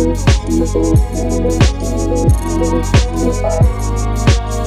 I'm not the one who's always right.